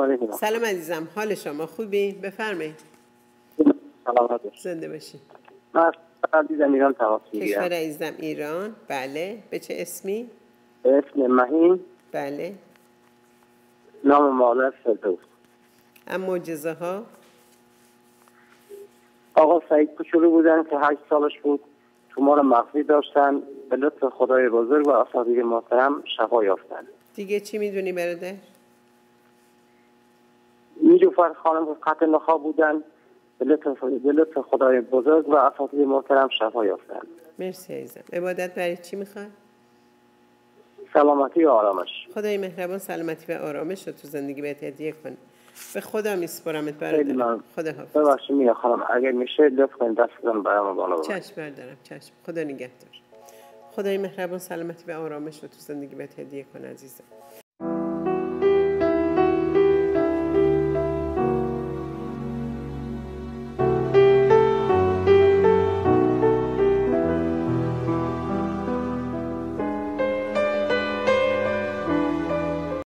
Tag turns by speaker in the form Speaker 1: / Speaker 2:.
Speaker 1: سلام علیکم.
Speaker 2: سلام عزیزم. حال شما خوبی؟ بفرمایید.
Speaker 1: سلامت.
Speaker 2: زنده باشی.
Speaker 1: عزیزم ایران تماس
Speaker 2: کشور عزیزم ایران. بله. به چه اسمی؟
Speaker 1: اسم مهین.
Speaker 2: بله.
Speaker 1: نام مادر فردوس
Speaker 2: اما معجزه ها
Speaker 1: آقا سعید کوچولو بودن که هشت سالش بود. تومار مغزی داشتن. به لطف خدای بزرگ و اساتید محترم شفا یافتن.
Speaker 2: دیگه چی می‌دونی برادر؟
Speaker 1: نیلوفر خانم قتل نخوا بودن. به لطف, خدای بزرگ و اساتید محترم شفا یافتن.
Speaker 2: مرسی عزیزم. عبادت برای چی می‌خوای؟
Speaker 1: سلامتی و آرامش.
Speaker 2: خدای مهربان سلامتی و آرامش رو تو زندگی بهت هدیه کنه به خدا میسپرمت
Speaker 1: خیلی
Speaker 2: برادر
Speaker 1: ممنون.
Speaker 2: خدا حافظ.
Speaker 1: ببخشید میگم خانم اگر میشه لطف کنید دستتون برام بالا.
Speaker 2: چشم بردارم چشم. خدا نگهدار. خدای مهربان سلامتی و آرامش رو تو زندگی بهت هدیه کنه عزیزم.